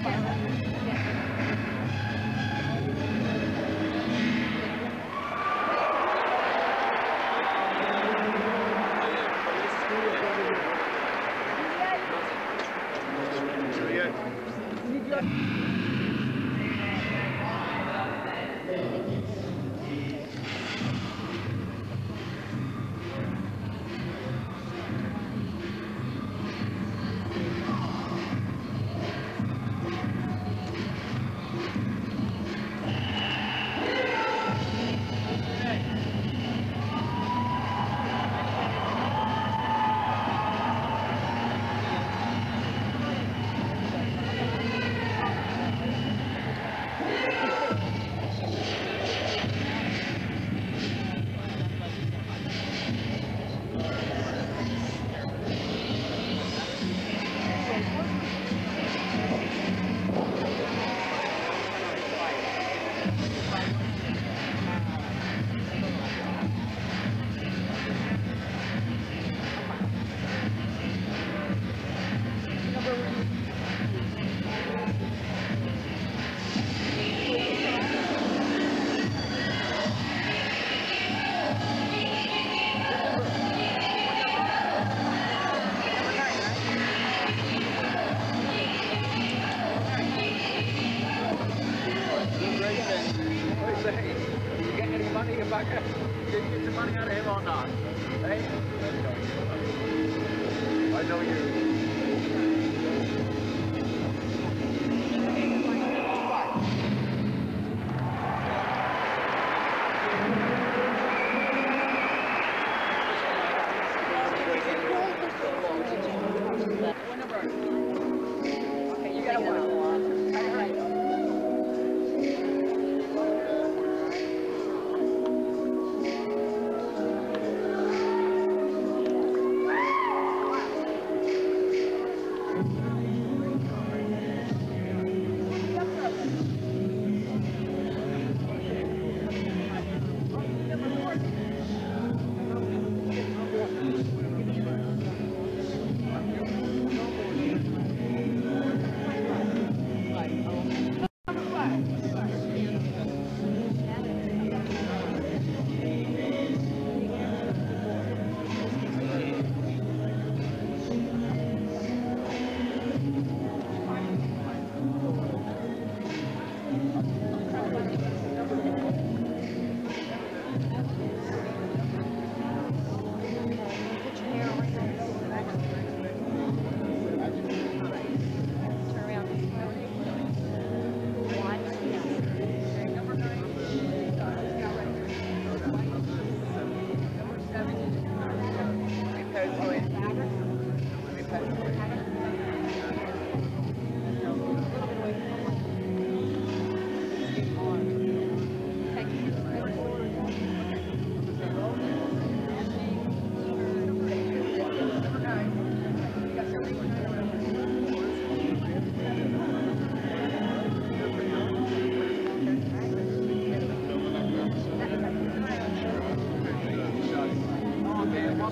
Thank you.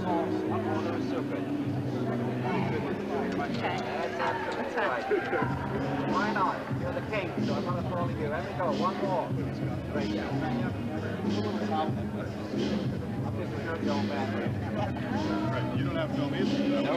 Okay. That's right. Why not? You're the king, so I'm going to follow you. Let me go. One more. Right. You don't have to either. No.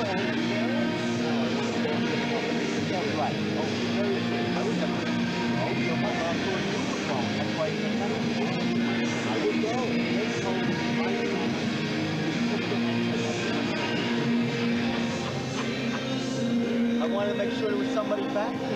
I wanted to make sure there was somebody back.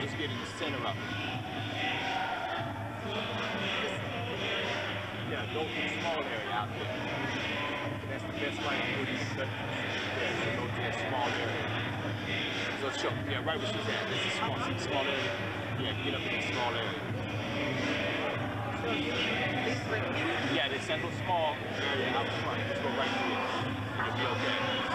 just getting the center up. Yeah, go for the small area out there. That's the best way to do this. Yeah, so go to that small area. So sure, yeah, right where she's at. This is small, small area. Yeah, get up in the small area. Yeah, the central small area out front. Let's go right through it. It'll be okay.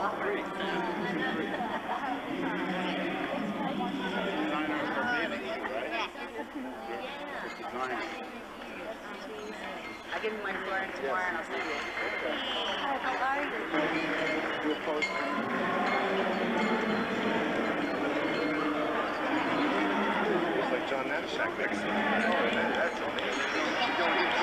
I'll give him my floor tomorrow and I'll see you. How are you? John Natashak next to. Oh, that's amazing.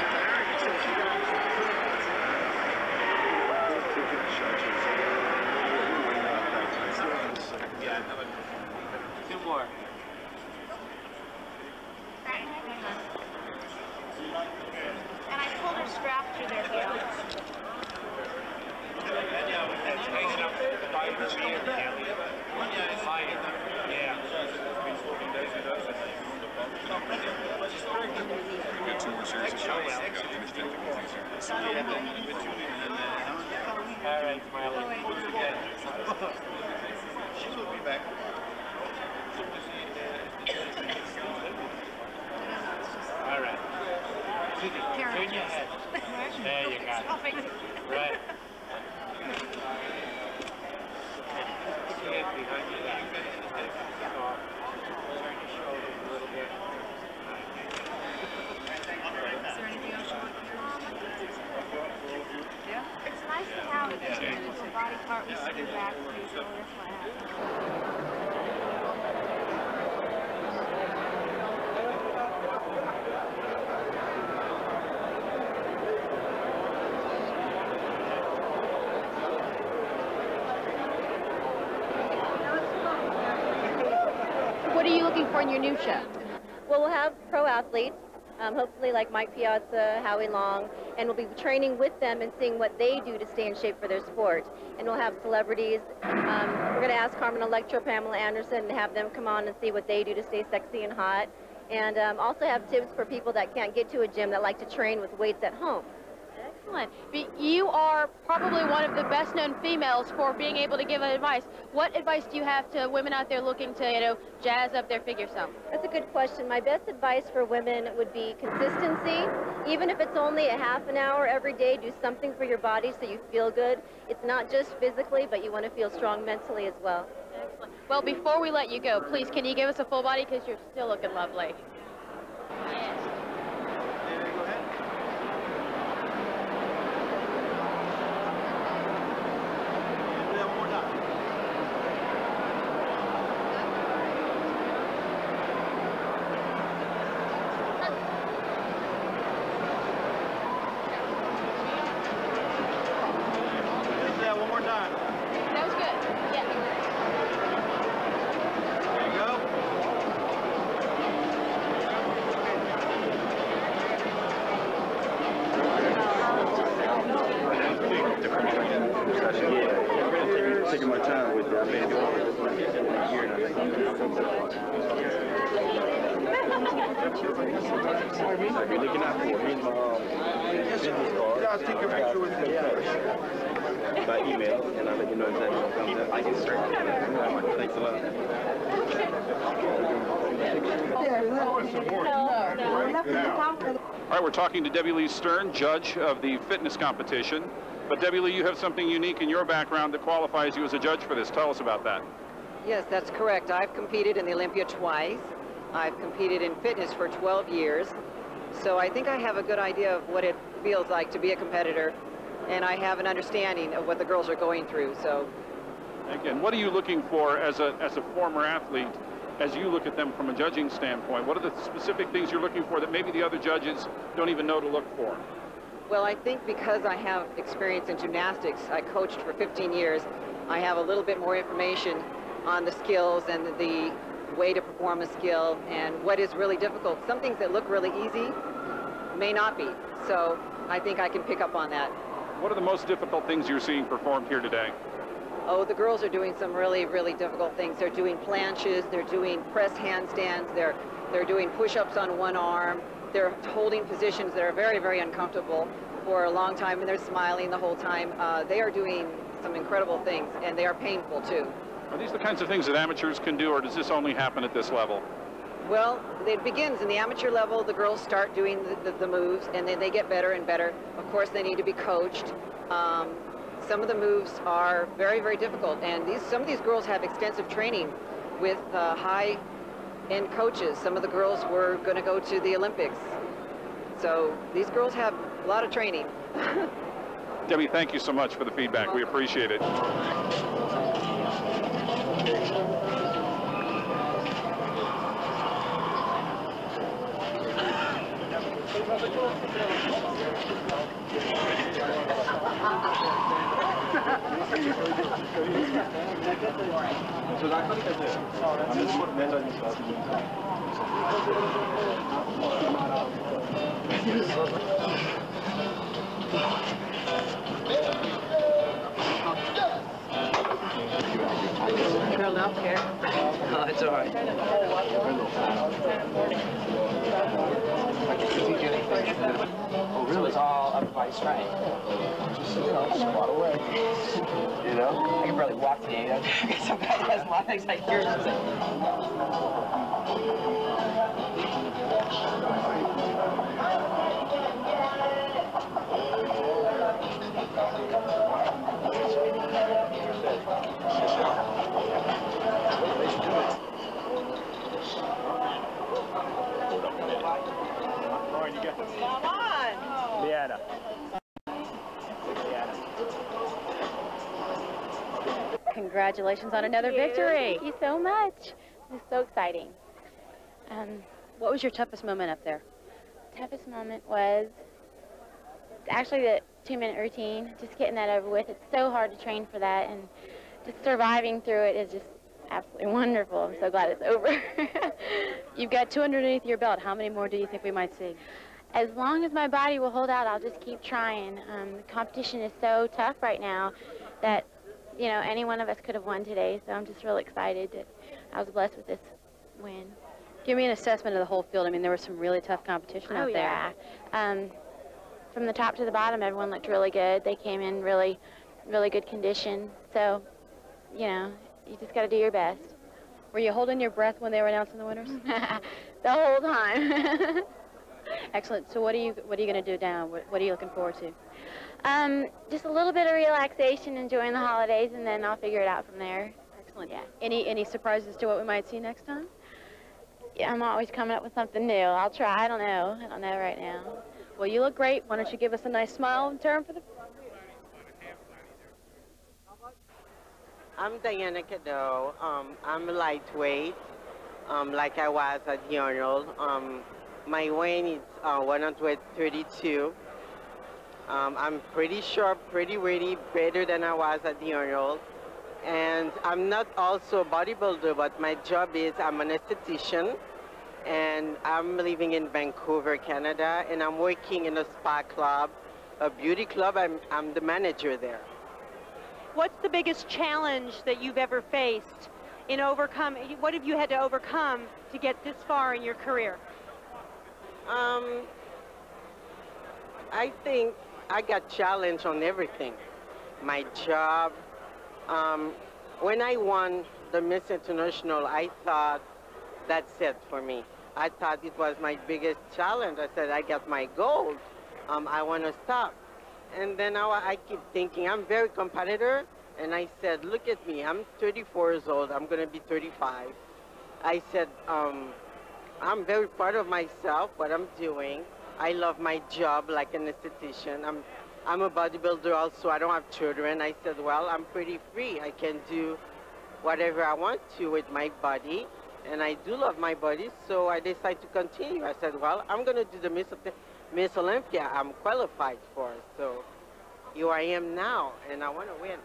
Your new show? Well, we'll have pro athletes, um, hopefully like Mike Piazza, Howie Long, and we'll be training with them and seeing what they do to stay in shape for their sport. And we'll have celebrities. Um, we're going to ask Carmen Electra, Pamela Anderson, and have them come on and see what they do to stay sexy and hot. And um, also have tips for people that can't get to a gym that like to train with weights at home. Excellent. You are probably one of the best known females for being able to give advice. What advice do you have to women out there looking to, you know, jazz up their figure some? That's a good question. My best advice for women would be consistency. Even if it's only a half an hour every day, do something for your body so you feel good. It's not just physically, but you want to feel strong mentally as well. Excellent. Well, before we let you go, please, can you give us a full body because you're still looking lovely. one more time. That was good. Yeah. There you go. Yeah, taking my time with it. I've been doing it for a year and a half. You're looking out for it. Here's my um, business card. Guys, take a picture with me. By email, and I'll let you know exactly what comes out. I can start. Thanks a lot. All right, we're talking to Debbie Lee Stern, judge of the fitness competition. But Debbie Lee, you have something unique in your background that qualifies you as a judge for this. Tell us about that. Yes, that's correct. I've competed in the Olympia twice. I've competed in fitness for 12 years. So I think I have a good idea of what it feels like to be a competitor. And I have an understanding of what the girls are going through. So Again, what are you looking for as a, as a former athlete as you look at them from a judging standpoint? What are the specific things you're looking for that maybe the other judges don't even know to look for? Well, I think because I have experience in gymnastics, I coached for 15 years, I have a little bit more information on the skills and the way to perform a skill and what is really difficult. Some things that look really easy may not be. So I think I can pick up on that. What are the most difficult things you're seeing performed here today? Oh, the girls are doing some really, really difficult things. They're doing planches, they're doing press handstands, they're, they're doing push-ups on one arm, they're holding positions that are very, very uncomfortable for a long time, and they're smiling the whole time. Uh, they are doing some incredible things, and they are painful too. Are these the kinds of things that amateurs can do, or does this only happen at this level? Well, it begins in the amateur level. The girls start doing the, the, the moves, and then they get better and better. Of course, they need to be coached. Um, some of the moves are very, very difficult, and these some of these girls have extensive training with uh, high-end coaches. Some of the girls were going to go to the Olympics. So these girls have a lot of training. Debbie, thank you so much for the feedback. We appreciate it. それあかりかじゃあ、あの、メジャーにした。curled up here. No, it's all right. Oh, really? It's all up by strength. Just, you know, squat away. You know? I can barely walk today. You know? Some guy has a lot of things like yours. It's like, Lauren, Congratulations on another victory. Thank you so much. It's so exciting. Um, What was your toughest moment up there? toughest moment was actually the two-minute routine. Just getting that over with. It's so hard to train for that, and just surviving through it is just absolutely wonderful. I'm so glad it's over. You've got two underneath your belt. How many more do you think we might see? as long as my body will hold out, I'll just keep trying. Um, the competition is so tough right now that, you know, any one of us could have won today. So I'm just real excited that I was blessed with this win. Give me an assessment of the whole field. I mean, there was some really tough competition Oh out there. yeah. Um, from the top to the bottom, everyone looked really good. They came in really, really good condition. So, you know, you just got to do your best. Were you holding your breath when they were announcing the winners? the whole time. Excellent. So what are you what are you going to do now? What, what are you looking forward to? Um, just a little bit of relaxation, enjoying the holidays, and then I'll figure it out from there. Excellent. Yeah. Any any surprises to what we might see next time? Yeah, I'm always coming up with something new. I'll try. I don't know. I don't know right now. Well, you look great. Why don't you give us a nice smile in turn for the I'm Dayana Cadeau. Um, I'm lightweight, um, like I was at the Arnold. Um, my weight is uh, 132. Um, I'm pretty sharp, pretty weighty, better than I was at the Arnold. And I'm not also a bodybuilder, but my job is I'm an esthetician. And I'm living in Vancouver, Canada, and I'm working in a spa club, a beauty club. I'm, I'm the manager there. What's the biggest challenge that you've ever faced in overcome? What have you had to overcome to get this far in your career? Um, I think I got challenged on everything. My job. Um, when I won the Miss International, I thought that's it for me. I thought it was my biggest challenge. I said, I got my gold. Um, I want to stop. And then now I keep thinking, I'm very competitor. And I said, look at me. I'm 34 years old. I'm going to be 35. I said, um, I'm very proud of myself, what I'm doing. I love my job like an esthetician. I'm, I'm a bodybuilder also. I don't have children. I said, well, I'm pretty free. I can do whatever I want to with my body. And I do love my body, so I decided to continue. I said, well, I'm going to do the Miss, Miss Olympia. I'm qualified for. So here I am now, and I want to win.